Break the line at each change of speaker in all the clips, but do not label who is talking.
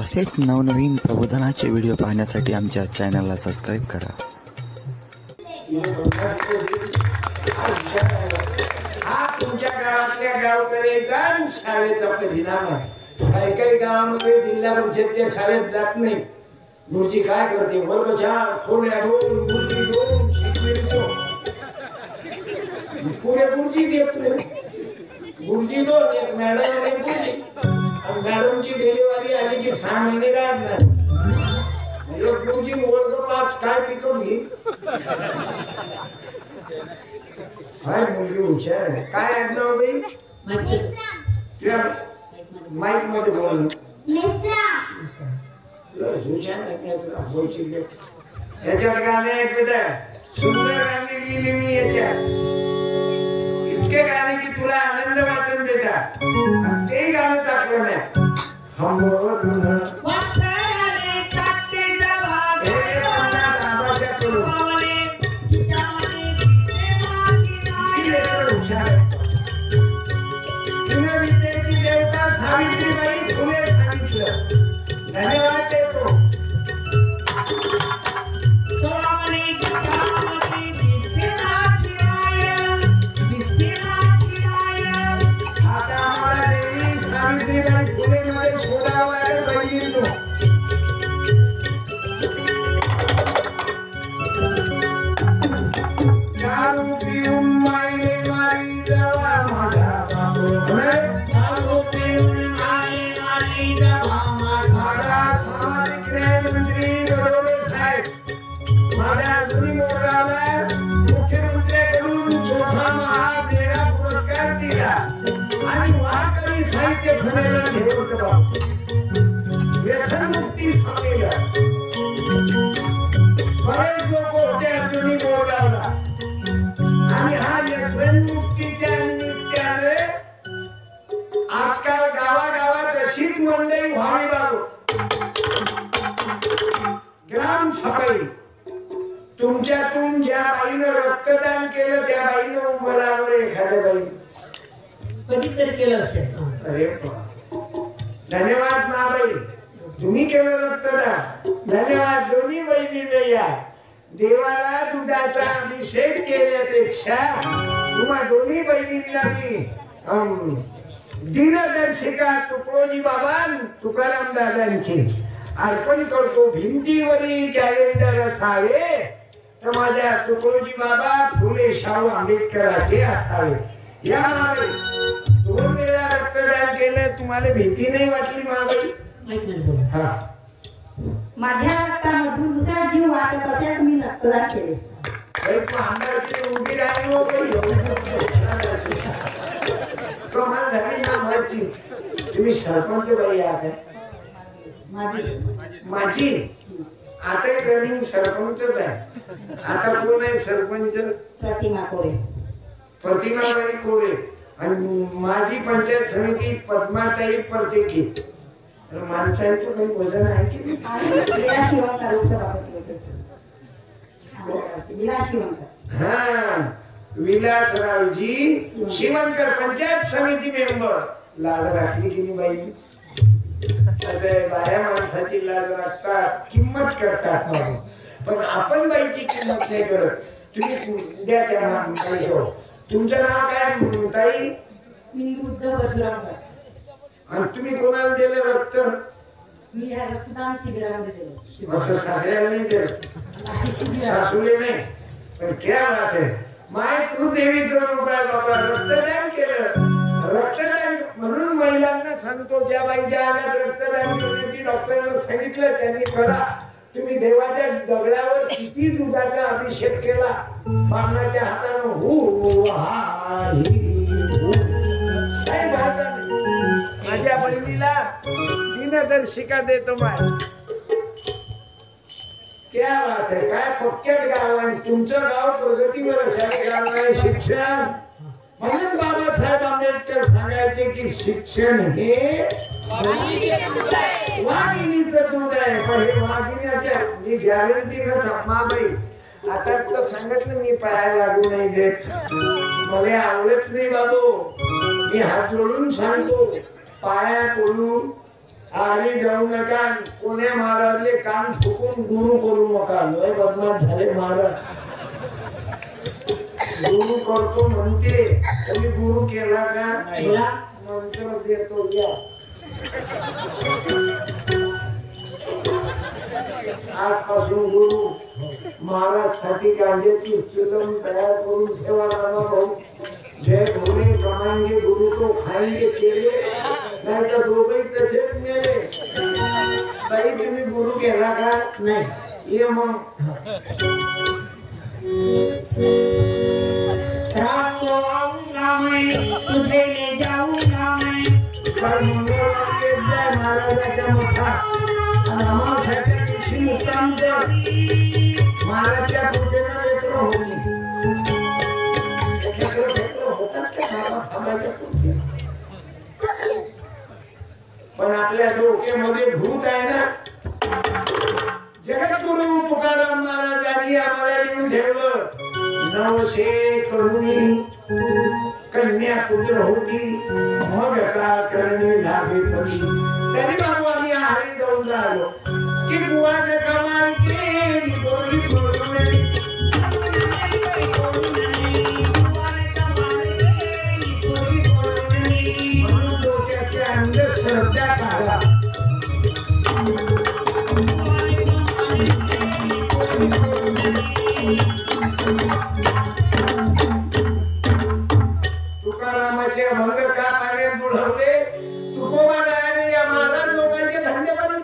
असेच नवनवीन प्रबोधनाचे व्हिडिओ पाहण्यासाठी आमच्या चॅनलला सबस्क्राईब करा.
हा तुमच्या गावातल्या गावकऱ्याचा शाळेचा परिणाम आहे. काही काही गावामध्ये जिल्हा परिषदच्या शाळेत जात नाही. गुरुजी काय करते? वर्ग चार खोल्या दोन गुरुजी दोन शिकवेल पुढे गुरुजी देत नाही. गुरुजी दोन एक मॅडम आणि गुरुजी मॅडमची डिलिव्हरी आली की सहा महिने राहत नाही. एक गुरुजी वर्ग पाच काय घेईल काय मुलगी हुशार आहे. काय आडनाव बाई? तुझ्या माईकमध्ये बोल हुशार आहे मी आता बोलशील ते. याच्यात गाणे आहेत बेटा सुंदर गाणी लिहिली मी याच्यात. इतके गाणे की तुला आनंद वाटून बेटा ते गाणं टाकलं नाही हम मुख्यमंत्र्यांकडून हा पुरस्कार दिला आणि वारकरी साहित्य संमेलन हे व्यसनमुक्ती संमेलन बरेच लोक होते जुनी आणि हा व्यसनमुक्तीच्या निमित्ताने आजकाल गावागावात अशीच मंडळी व्हावी बाबू ग्राम सफाई. तुमच्यातून ज्या बाईनं रक्तदान केलं त्या बाईनं उभं राहावं एखाद्या बाई
कधीतरी केलं असेल.
अरे. धन्यवाद माबाई तुम्ही केलं रक्तदान. धन्यवाद दोन्ही बहिणीने या देवाला दुधाचा अभिषेक केल्यापेक्षा तुम्हा दोन्ही बहिणींना मी दिनदर्शिका तुकोजी बाबा तुकाराम दादांची अर्पण करतो. भिंतीवरील कॅलेंडर असावे तर माझ्या तुकोजी बाबा फुले शाहू आंबेडकरांचे असावे. या दोन वेळा रक्तदान केलं तुम्हाला भीती नाही वाटली. हा.
माझ्या रक्तामधून दुसरा जीव वाटत असेल तर मी रक्तदान केले.
उभी राहिली हो बाई. कमाल झाली ना माझी. तुम्ही सरपंच बाई आहात. है?
माझी.
माझी? आता रनिंग सरपंचच आहे. आता कोण आहे सरपंच?
प्रतिमा कोरे.
प्रतिमाबाई कोळे आणि माझी पंचायत समिती पद्माताई परतेकी तर माणसांचं काही वजन आहे की हा. विलासरावजी शिवणकर पंचायत समिती मेंबर लाज राखली की बाई? अरे बाया माणसाची लाज राखतात किंमत करतात. पण आपण बाईची किंमत नाही करत. तुम्ही द्या त्या. तुमचं नाव काय ताई?
उद्धव
आणि तुम्ही कोणाला दिलं रक्त?
मी रक्तदान शिबिरामध्ये दिलो.
असं सासऱ्याला नाही दिलं
शिबिरा
सासूले नाही. पण क्या बात आहे. माय तू बाबा रक्तदान केलं. रक्तदान म्हणून महिलांना सांगतो ज्या बाई ज्या आल्यात रक्तदान करण्याची डॉक्टरांना सांगितलं त्यांनी करा. तुम्ही देवाच्या दगडावर किती दुधाचा अभिषेक केला? बाणाच्या हातानं हु काय भारतात माझ्या बहिणीला दिनदर्शिका देतो माय क्या बात आहे काय पक्क्यात गाव आहे तुमचं गाव प्रगतीवर आहे शिक्षण. म्हणून बाबासाहेब आंबेडकर सांगायचे की शिक्षण हे वाघिणीचं दूध आहे. पण हे वाघिण्याच्या मी गॅरंटी न माबाई आता तर सांगितलं मी पाया लागू नाही देत मला आवडत नाही बाबू. मी हात जोडून सांगतो. पाया पडून आली जाऊ नका. कोण्या महाराजले कान फुकून गुरु करू नका. लय बदमाश झाले महाराज. गुरु तुम्ही गुरु केला का
केला.
मंत्र देतो या आजपासून गुरु महाराज साठी गांजेची उच्चतम तयार करून ठेवा रामा भाऊ जय भोले कमाएँगे गुरु को खाएँगे केले नाही तर दोघही तसेच मेले ताई तुम्ही गुरु केला का
नाही
ये मग
रामो तुझे ले
मंगळवारचे जय महाराजाच्या मठात महाराजच्या पूजेला पण आपल्या डोक्यामध्ये भूत आहे ना. जगद्गुरु तुकाराम महाराजांनी आम्हाला लिहून ठेवलं. नवशे करुणी कन्या पुत्र होती मग का करणे लागे पती तरी बाबू आम्ही आहारी जाऊन राहिलो की बुवा कमाल केली गोरी गोरी म्हणून का पाण्यात बुडवले? तुकोबारायाने या महाराज लोकांचे धन्यवाद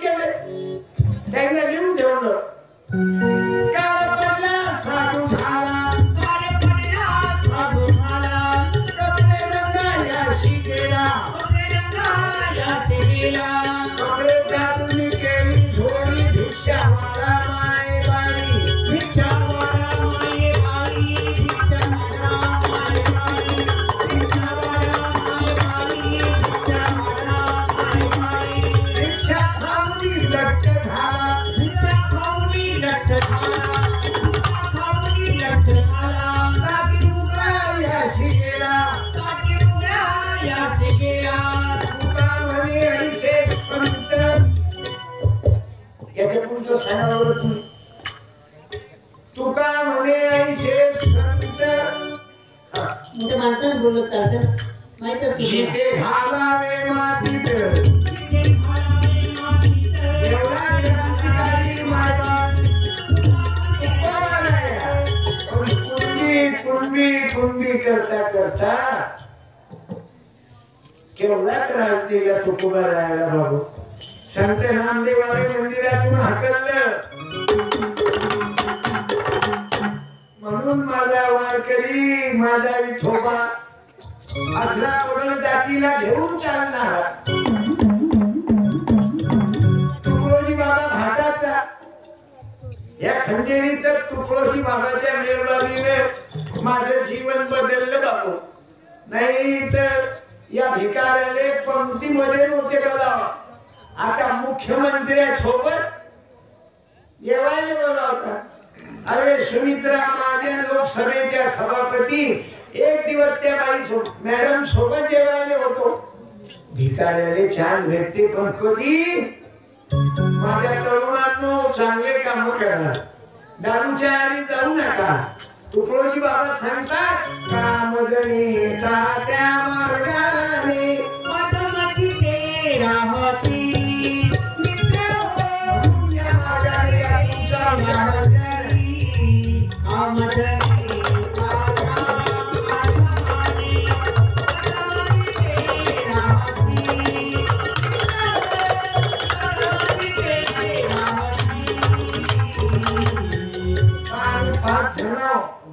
याच्या सांगा बरं तुम्ही तुका म्हणे संत
मोठ्या माणसाने बोलत चालतं माहीत
जिथे घालावे मातीत एवढा क्रांतिकारी कुणबी कुणबी कुणबी करता करता केवढा त्रास दिला तुकोबा राहायला बाबू. संत नामदेवाने मंदिरातून हाकललं. म्हणून माझा वारकरी माझा विठोबा अठरा पगड जातीला घेऊन चालणार? तुकडोजी बाबा भाटाचा या खंडेरी तर तुकडोजी बाबाच्या मेहरबानीने माझं जीवन बदललं बाबू नाही तर या भिकाऱ्याने पंक्तीमध्ये नव्हते का आता मुख्यमंत्र्यासोबत येवायला बोलावता. अरे सुमित्रा महाजन लोकसभेच्या सभापती एक दिवस त्या बाई सोबत मॅडम सोबत जेवायला होतो. भिकाऱ्याले छान भेटते पण कधी? माझ्या तरुणांनो चांगले काम करणार. दारूच्या आधी जाऊ नका. तुकडोजी बाबा सांगतात काम जणीचा त्या मार्गाने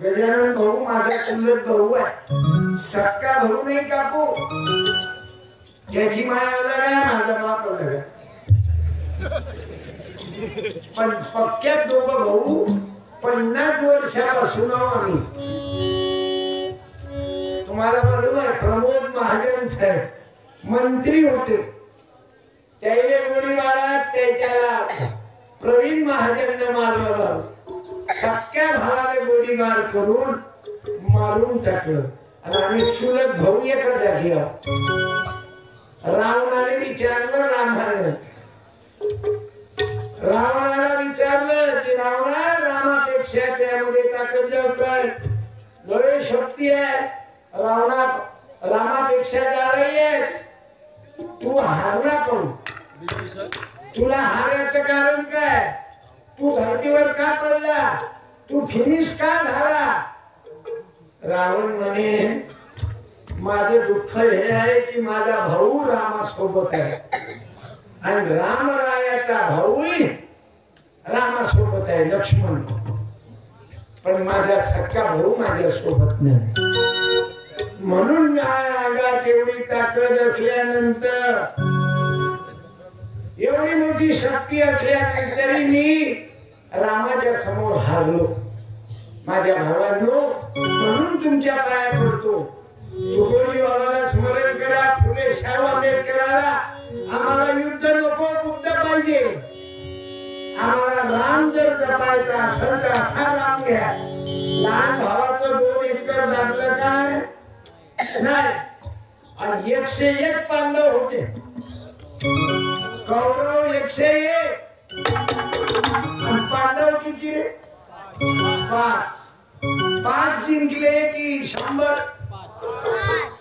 गजानन भाऊ माझा चुलत भाऊ आहे. सक्का भाऊ नाही कापू ज्याची माया अलग आहे माझा बाप अलग आहे पण पक्क्यात दोघं भाऊ पन्नास वर्षापासून आम्ही. तुम्हाला बरोबर प्रमोद महाजन साहेब मंत्री होते. त्याने गोळी त्याच्याला प्रवीण महाजनने मारलं जाऊ सख्या भावाने गोळी मार करून मारून टाकलं. आणि आम्ही चुलत भाऊ एका जागी रावणाने विचारलं रामाने. रावणाला विचारलं की रावणा रामापेक्षा त्यामध्ये ताकद आहे. लय शक्ती आहे. रावणा रामापेक्षा जाळी आहेस. तू हारला कोण तुला हारायचं कारण काय? तू धरतीवर का पडला? तू फिनिश का झाला? रावण म्हणे माझे दुःख हे आहे की माझा भाऊ रामासोबत आहे. आणि रामरायाचा भाऊही रामासोबत आहे लक्ष्मण. पण माझा सख्खा भाऊ माझ्या सोबत नाही. म्हणून अंगात एवढी ताकद असल्यानंतर एवढी मोठी शक्ती असल्यानंतरही मी रामाच्या समोर हारलो. माझ्या भावांनो म्हणून तुमच्या पाया पडतो. तुकोजी बाबाला स्मरण करा फुले साहेब आंबेडकराला. आम्हाला युद्ध नको बुद्ध पाहिजे. आम्हाला राम जर जपायचा असेल तर असा राम घ्या. लहान भावाचं दोन एकर लागलं काय? नाही. आणि एकशे एक पांडव होते. कौरव एकशे एक. पांडव किती रे? पाच. पाच जिंकले की शंभर?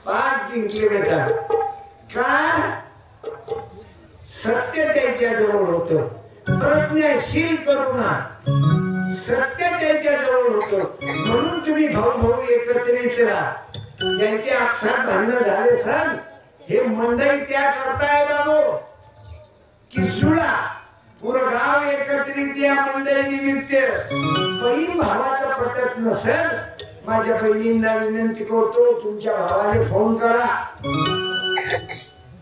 पाच जिंकले बेटा का? सत्य त्याच्याजवळ होत. प्रज्ञाशील करुणा सत्य त्याच्याजवळ होत. म्हणून तुम्ही भाऊ भाऊ एकत्रित राहा ज्यांचे अक्षर भांडण झाले सर. हे मंडळी त्या करताय बाबू. की जुळा पुरं गाव एकत्रित या मंडळी निमित्त बहीण भावाचा पटत नसेल माझ्या बहिणींना विनंती करतो तुमच्या भावाने फोन करा.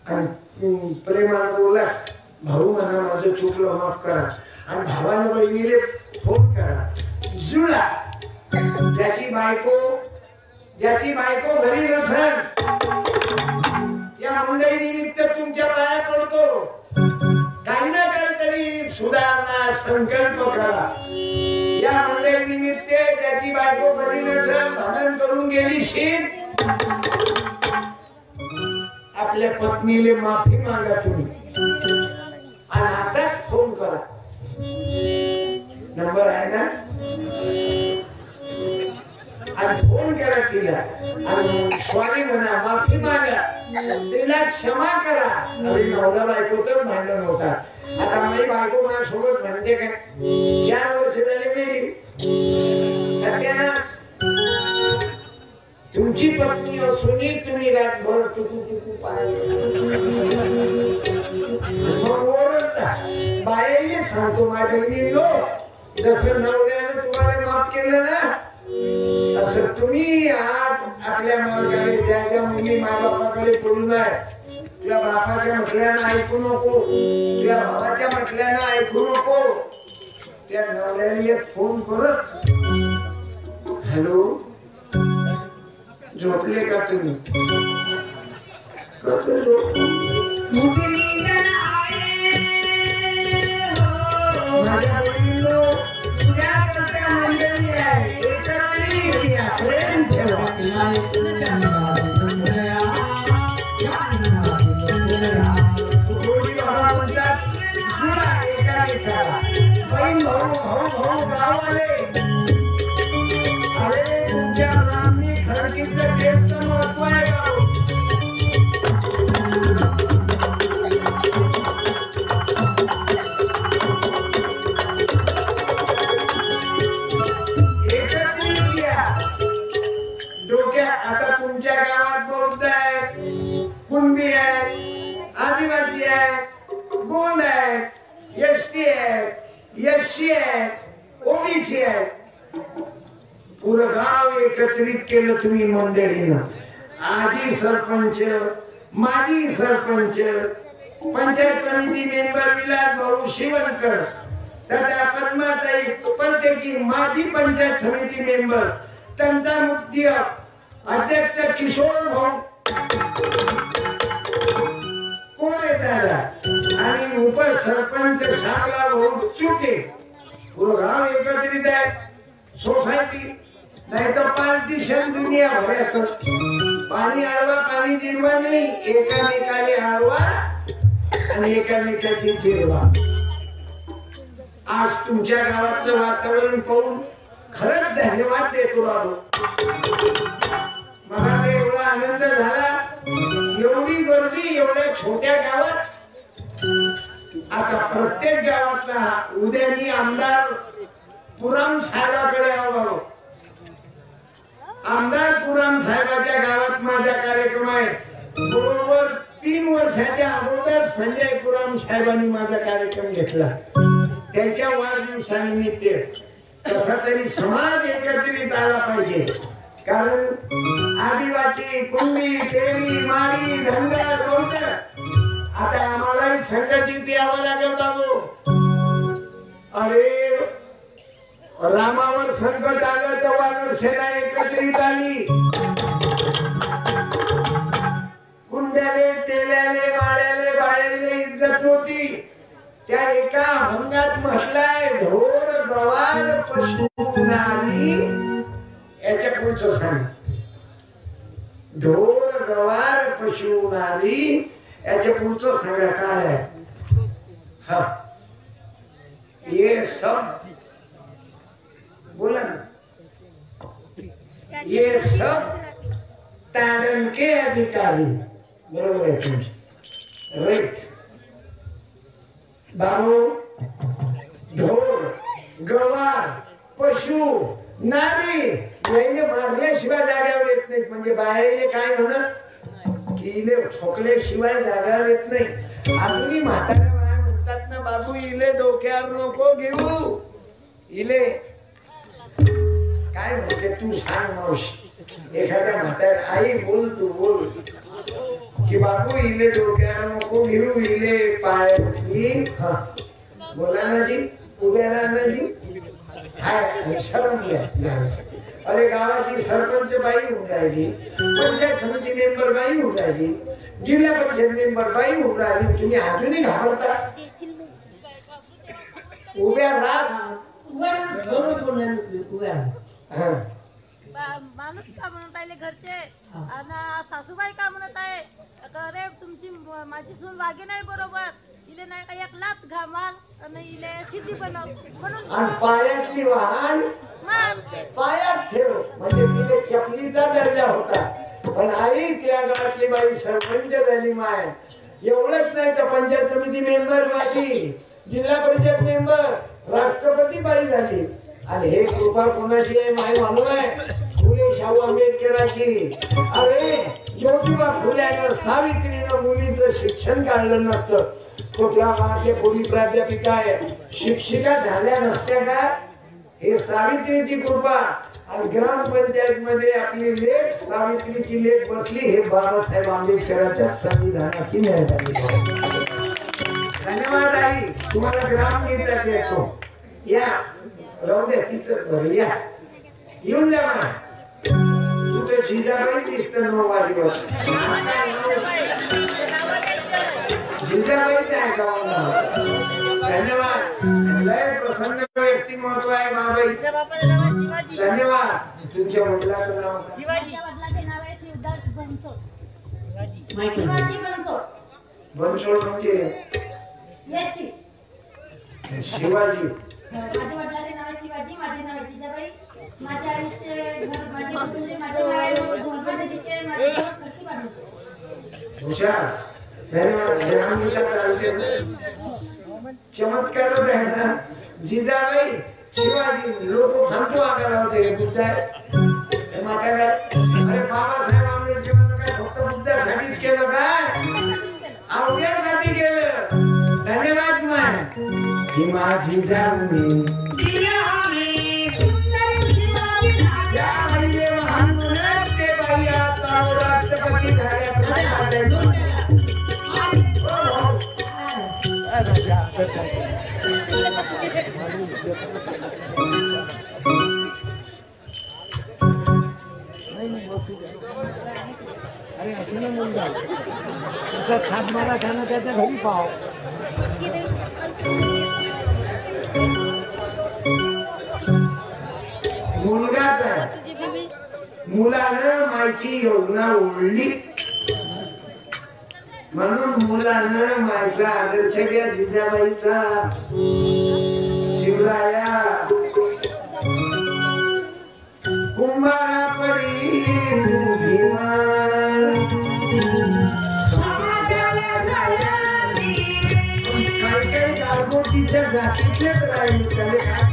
आणि बोला. भाऊ म्हणा माझं चुकलं माफ करा. आणि भावाने बहिणीले फोन करा. जुळा. ज्याची बायको ज्याची बायको घरी नसेल या मुंडई निमित्त तुमच्या पाया पडतो. काही ना सुधारणा संकल्प करा. या मंडळी निमित्त त्याची बायको घरी भांडण करून गेली शीन आपल्या पत्नीले माफी मागा तुम्ही. आणि आताच फोन करा. नंबर आहे ना? आणि फोन करा तिला. आणि सॉरी म्हणा माफी मागा. तिला क्षमा करा. अरे नवरा बायको तर भांडण होतात आता माझी बायको माझ्यासोबत म्हणते काय चार वर्ष झाले मेली सत्यानाच तुमची पत्नी असूनही तुम्ही रातभर टुकू टुकू पाहिजे मग सांगतो माझ्या लो जसं नवऱ्यानं तुम्हाला माफ केलं ना असं तुम्ही आज आपल्या मार्गाने ज्या ज्या मुली मायबापाकडे पडू नये तुझ्या बापाच्या म्हटल्यानं ऐकू नको. तुझ्या भावाच्या म्हटल्यानं ऐकू नको. त्या नवऱ्याने एक फोन करत हॅलो झोपले का तुम्ही? कसं झोप अरे तुमच्या रामनी खडकीचं तेच महत्त्व आहे कुणबी आहे आदिवासी आहेत गोंड आहेत एस टी आहेत एससी आहेत ओबीसी आहेत पुरं गाव एकत्रित केलं तुम्ही मंडळीनं. आजी सरपंच माजी सरपंच पंचायत समिती मेंबर विलास भाऊ शिवणकर त्याच्या पद्माताई प्रत्येकी माजी पंचायत समिती मेंबर तंटा मुक्ती अध्यक्ष किशोर भाऊ. झाला. आणि उपसरपंच शामला होऊन चुके पुरं गाव एकत्रित आहे. सोसायटी. नाही तर पार्टीशन दुनिया भरायचं पाणी आळवा पाणी जिरवा नाही. एकामेकाने आळवा आणि एकामेकाची जिरवा. आज तुमच्या गावातलं वातावरण पाहून खरंच धन्यवाद देतो बाबू. मला एवढा आनंद झाला. एवढी गर्दी एवढ्या छोट्या गावात? आता प्रत्येक गावातला उद्यानी आमदार पुराम साहेबाकडे यावं आमदार पुराम साहेबाच्या गावात माझा कार्यक्रम आहे. बरोबर तीन वर्षाच्या अगोदर संजय पुराम साहेबांनी माझा कार्यक्रम घेतला. त्याच्या वाढदिवसानिमित्त कसा तरी समाज एकत्रित आला पाहिजे. कारण आदिवासी कुंभी केळी माळी धनगर गौंडर आता आम्हालाही संघटित यावं लागेल बाबू. अरे रामावर संकट आलं तेव्हा सेना एकत्रित आली. कुंड्याले तेल्याले माळ्याले बाळ्याले इज्जत होती. त्या एका हंगात म्हटलाय ढोर गवार पशु नारी याच्या पुढचं सांग ढोर गवार पशु नारी याच्या पुढचं सांगा काय आहे? हा. ये सब. बोला ना. ये सब तारण के अधिकारी. बरोबर आहे तुमचे. राईट बाबू ढोर गवार पशु नारी याने मारल्याशिवाय जाग्यावर येत नाहीत. म्हणजे बाहेरले काय म्हणत की इले ठोकल्याशिवाय जाग्यावर येत नाही अजूनही म्हाताऱ्या बाया म्हणतात ना बाबू इले डोक्यावर नको घेऊ. इले काय म्हणते तू सांग मावशी. एखाद्या म्हाताऱ्या आई बोल तू बोल. कि बाबू इले डोक्यावर नको घेऊ इले पाय. हा. बोला ना जी. उभ्या राहा ना जी. हाय शरम घ्या. अरे गावाची सरपंच बाई होऊन राहिली पंचायत समिती मेंबर बाई होऊन राहिली जिल्हा परिषद मेंबर बाई होऊन राहिली तुम्ही अजूनही घाबरता. उभ्या
राहत. उभ्या
माणूस का म्हणत आहे घरचे? आणि सासूबाई का म्हणत आहे? अरे तुमची माझी सून वागे नाही बरोबर. इले नाही का एक लात घामाल आणि इले किती बनव म्हणून
आणि पायातली वाहन
मग
पायात ठेव. म्हणजे तिथे चपलीचा दर्जा होता. पण आई त्या गावातली बाई सरपंच झाली माय. एवढंच नाही तर पंचायत समिती मेंबर माझी. जिल्हा परिषद मेंबर. राष्ट्रपती बाई झाली. आणि हे कृपा कोणाची आहे माय मालूम आहे. शाहू आंबेडकरांची. अरे ज्योतिबा फुल्यानं सावित्रीनं मुलीचं शिक्षण काढलं नसतं. तो त्या गावातले पोली प्राध्यापिका आहे? शिक्षिका झाल्या नसत्या का? हे सावित्रीची कृपा. आणि ग्रामपंचायत मध्ये आपली लेख सावित्रीची लेख बसली हे बाबासाहेब आंबेडकरांच्या संविधानाची मेहरबानी धन्यवाद आई. तुम्हाला ग्राम गीता या. राहू द्या तिथं या. येऊन द्या मला तुझं जिजाबाई दिसतं नऊ वाजेवर जिजाबाईच आहे. गावाला धन्यवाद. लय प्रसन्न व्यक्तिमत्व आहे बाबाई. धन्यवाद. तुमच्या वडिलाचं नाव
बनसोड.
म्हणजे? शिवाजी.
माझ्या वडिलाचे नाव आहे शिवाजी माझे नाव आहे जिजाबाई माझ्या आईचे घर माझे कुटुंब माझे नाव माझे तिचे माझे
हुशार. आहे ना जिजाबाई शिवाजी लोक म्हणतो आगाला होते बुद्ध आहे. अरे बाबासाहेब. ही माझी झाल्या अरे असं ना मुलगा. त्याचा सातबारा खाणं त्याच्या घरी पाव मुलानं माझी योजना ओढली. म्हणून मुलानं माझा आदर्श घ्या जिजाबाईचा. शिवराया. कुंभारा परी तू भीमा काही काही गारगोटीच्या जातीतलेच राहिले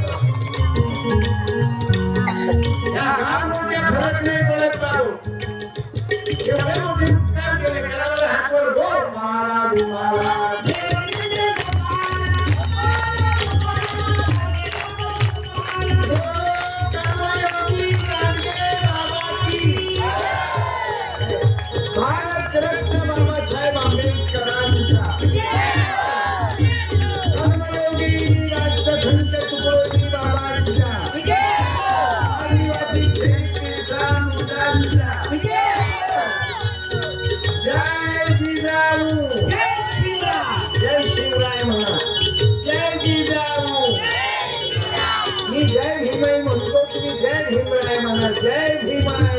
भीमराय म्हणा जय भीमाई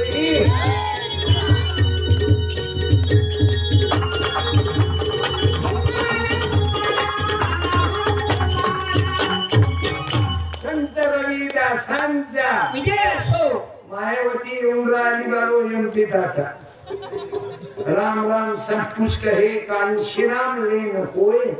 मायावती येऊन बारो यमती दाता राम राम सब कुछ कहे कांशीराम राम लेन कोई